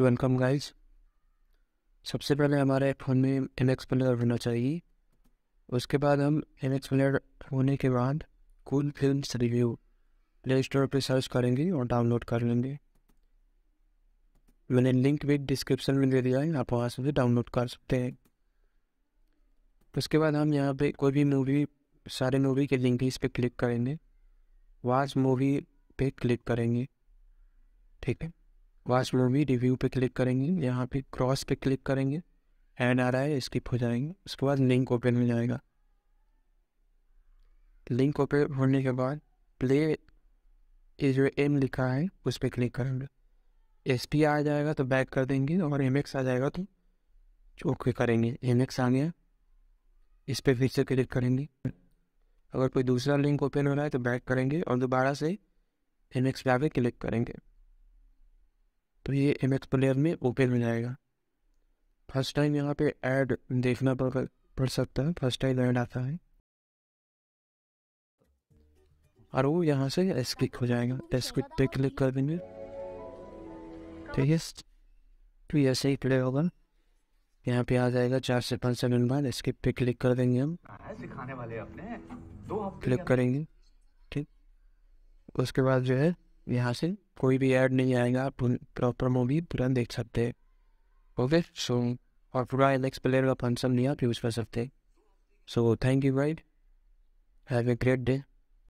Welcome guys. सबसे पहले हमारे फ़ोन में एम एक्स प्लेयर होना चाहिए। उसके बाद हम एम एक्स प्लेयर होने के बाद cool film review play store पर सर्च करेंगे और डाउनलोड कर लेंगे। मैंने लिंक भी डिस्क्रिप्शन में दे दिया है, आप वहाँ से भी डाउनलोड कर सकते हैं। उसके बाद हम यहाँ पे कोई भी मूवी सारे मूवी के लिंक इस पर क्लिक करेंगे। वाच मूवी पे क्लिक करेंगे। ठीक है। वाच मूवी रिव्यू पे क्लिक करेंगे, यहाँ पे क्रॉस पे क्लिक करेंगे एड आ रहा है स्किप हो जाएँगे, उसके बाद लिंक ओपन हो जाएगा। लिंक ओपन होने के बाद प्ले ये जो एम लिखा है, उस पर क्लिक करेंगे। एस आ जाएगा तो बैक कर देंगे और एम एक्स आ जाएगा तो ओके करेंगे। एम एक्स आ गया, इस पर फिर से क्लिक करेंगे। अगर कोई दूसरा लिंक ओपन हो रहा है तो बैक करेंगे और दोबारा से एम एक्स पे आके क्लिक करेंगे। तो ये एम एक्स प्लेयर में ओपन हो जाएगा। फ़र्स्ट टाइम यहाँ पे ऐड देखना पड़ पड़ सकता है। फ़र्स्ट टाइम ऐड आता है। और वो यहाँ से एस्किप हो जाएगा। एस्किप पे क्लिक कर देंगे। ठीक है तो ऐसे ही प्ले होगा। यहाँ पे आ जाएगा चार से पाँच सेकंड बाद। स्किप पे क्लिक कर देंगे हम। सिखाने वाले अपने दो क्लिक करेंगे। ठीक। उसके बाद जो है, यहाँ से कोई भी ऐड नहीं आएगा आप प्रॉपर मूवी तुरंत देख सकते ओके सो, और पूरा एलेक्स प्लेयर का फ़ंक्शन नहीं आप यूज़ कर सकते so thank you guys have a great day